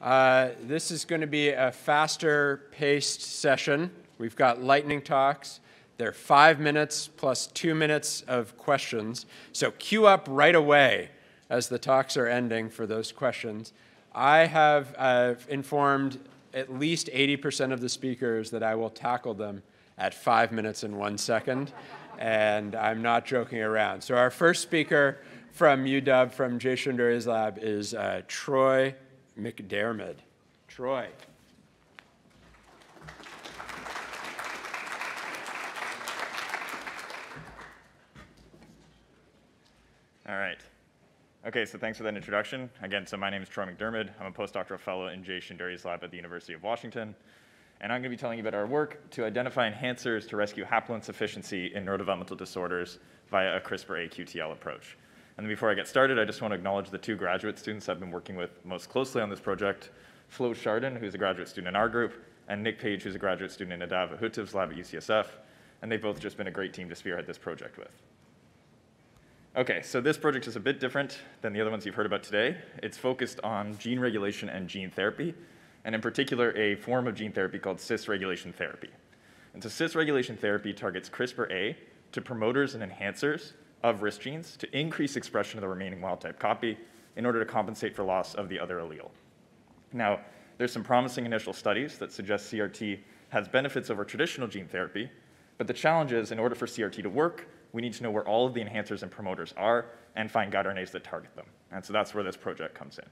Uh, this is going to be a faster paced session. We've got lightning talks. They're five minutes plus two minutes of questions. So queue up right away as the talks are ending for those questions. I have uh, informed at least 80% of the speakers that I will tackle them at five minutes and one second, and I'm not joking around. So our first speaker from UW, from Jay Sundari's lab, is uh, Troy McDermid. Troy. All right. Okay, so thanks for that introduction. Again, so my name is Troy McDermid. I'm a postdoctoral fellow in Jay Sundari's lab at the University of Washington. And I'm going to be telling you about our work to identify enhancers to rescue haploinsufficiency in neurodevelopmental disorders via a CRISPR AQTL approach. And before I get started, I just want to acknowledge the two graduate students I've been working with most closely on this project, Flo Chardon, who's a graduate student in our group, and Nick Page, who's a graduate student in Nadav Ahutev's lab at UCSF. And they've both just been a great team to spearhead this project with. Okay, so this project is a bit different than the other ones you've heard about today. It's focused on gene regulation and gene therapy, and in particular, a form of gene therapy called cis regulation therapy. And so cis regulation therapy targets CRISPR-A to promoters and enhancers of risk genes to increase expression of the remaining wild-type copy in order to compensate for loss of the other allele. Now, there's some promising initial studies that suggest CRT has benefits over traditional gene therapy, but the challenge is in order for CRT to work, we need to know where all of the enhancers and promoters are and find guide RNAs that target them. And so that's where this project comes in.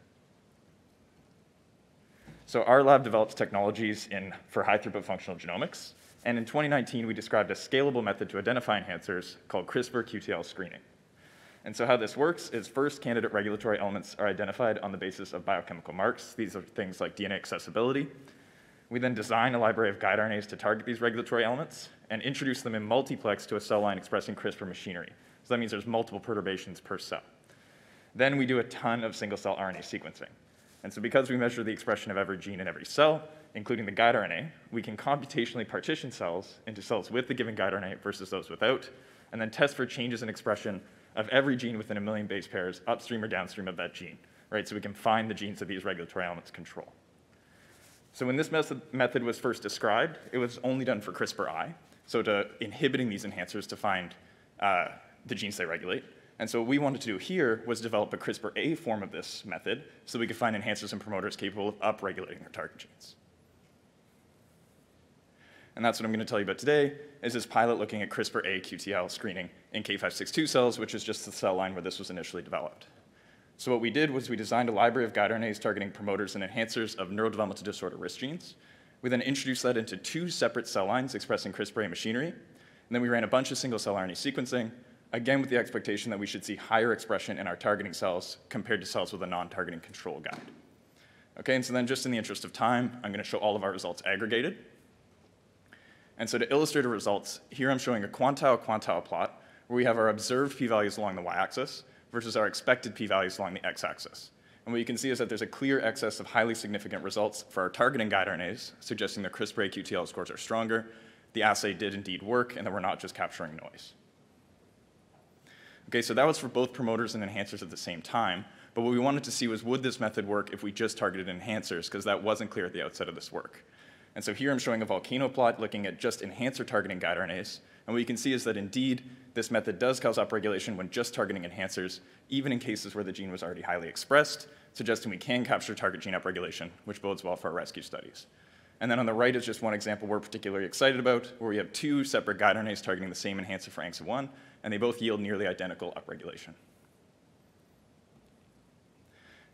So our lab develops technologies in, for high throughput functional genomics. And in 2019, we described a scalable method to identify enhancers called CRISPR QTL screening. And so how this works is first candidate regulatory elements are identified on the basis of biochemical marks. These are things like DNA accessibility. We then design a library of guide RNAs to target these regulatory elements and introduce them in multiplex to a cell line expressing CRISPR machinery. So that means there's multiple perturbations per cell. Then we do a ton of single cell RNA sequencing. And so because we measure the expression of every gene in every cell, including the guide RNA, we can computationally partition cells into cells with the given guide RNA versus those without, and then test for changes in expression of every gene within a million base pairs upstream or downstream of that gene, right? So we can find the genes that these regulatory elements control. So when this method was first described, it was only done for CRISPR-I, so to inhibiting these enhancers to find uh, the genes they regulate. And so what we wanted to do here was develop a CRISPR-A form of this method so we could find enhancers and promoters capable of upregulating their target genes. And that's what I'm going to tell you about today, is this pilot looking at CRISPR-A QTL screening in K562 cells, which is just the cell line where this was initially developed. So what we did was we designed a library of guide RNAs targeting promoters and enhancers of neurodevelopmental disorder risk genes. We then introduced that into two separate cell lines expressing CRISPR-A machinery. And then we ran a bunch of single cell RNA sequencing, again with the expectation that we should see higher expression in our targeting cells compared to cells with a non-targeting control guide. Okay, and so then just in the interest of time, I'm going to show all of our results aggregated. And so to illustrate the results, here I'm showing a quantile-quantile plot where we have our observed p-values along the y-axis versus our expected p-values along the x-axis. And what you can see is that there's a clear excess of highly significant results for our targeting guide RNAs, suggesting the CRISPR QTL scores are stronger, the assay did indeed work, and that we're not just capturing noise. Okay, so that was for both promoters and enhancers at the same time, but what we wanted to see was would this method work if we just targeted enhancers, because that wasn't clear at the outset of this work. And so here I'm showing a volcano plot looking at just enhancer targeting guide RNAs, and what you can see is that indeed this method does cause upregulation when just targeting enhancers, even in cases where the gene was already highly expressed, suggesting we can capture target gene upregulation, which bodes well for our rescue studies. And then on the right is just one example we're particularly excited about, where we have two separate guide RNAs targeting the same enhancer for ANX1, and they both yield nearly identical upregulation.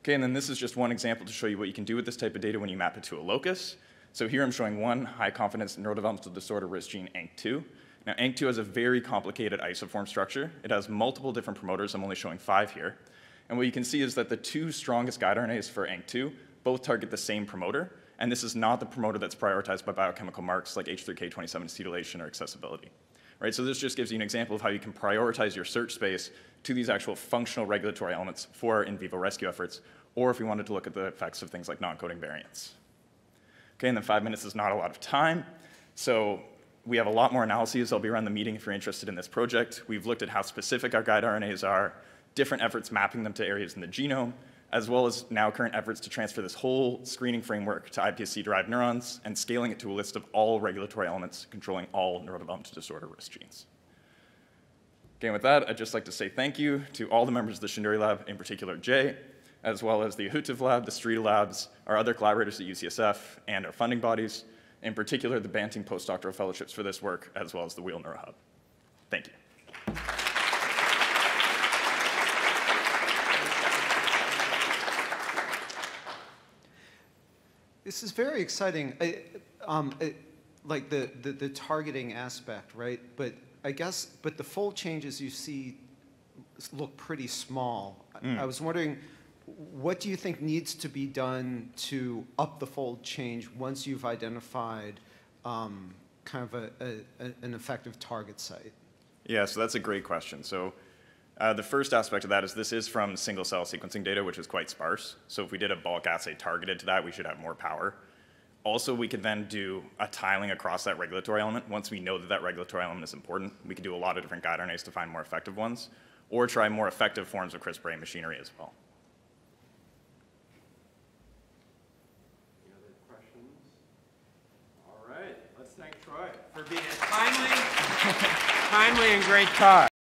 Okay, and then this is just one example to show you what you can do with this type of data when you map it to a locus. So here I'm showing one high confidence neurodevelopmental disorder risk gene, ANK2, now, ANK2 has a very complicated isoform structure. It has multiple different promoters. I'm only showing five here. And what you can see is that the two strongest guide RNAs for ANK2 both target the same promoter, and this is not the promoter that's prioritized by biochemical marks like H3K27 acetylation or accessibility. Right, so this just gives you an example of how you can prioritize your search space to these actual functional regulatory elements for in vivo rescue efforts, or if we wanted to look at the effects of things like non-coding variants. Okay, and then five minutes is not a lot of time, so we have a lot more analyses. I'll be around the meeting if you're interested in this project. We've looked at how specific our guide RNAs are, different efforts mapping them to areas in the genome, as well as now current efforts to transfer this whole screening framework to iPSC-derived neurons and scaling it to a list of all regulatory elements controlling all neurodevelopmental disorder risk genes. Again, with that, I'd just like to say thank you to all the members of the Shinduri Lab, in particular Jay, as well as the Ahutiv Lab, the Street Labs, our other collaborators at UCSF, and our funding bodies, in particular the Banting postdoctoral fellowships for this work, as well as the Wheel NeuroHub. Thank you. This is very exciting. I, um, I, like the, the, the targeting aspect, right? But I guess, but the fold changes you see look pretty small. I- I was wondering, what do you think needs to be done to up the fold change once you've identified um, kind of a, a- an effective target site? Yeah, so that's a great question. So uh, the first aspect of that is this is from single cell sequencing data, which is quite sparse. So if we did a bulk assay targeted to that, we should have more power. Also, we could then do a tiling across that regulatory element. Once we know that that regulatory element is important, we could do a lot of different guide RNAs to find more effective ones, or try more effective forms of CRISPR machinery as well. Any other questions? All right, let's thank Troy for being timely, timely and great talk.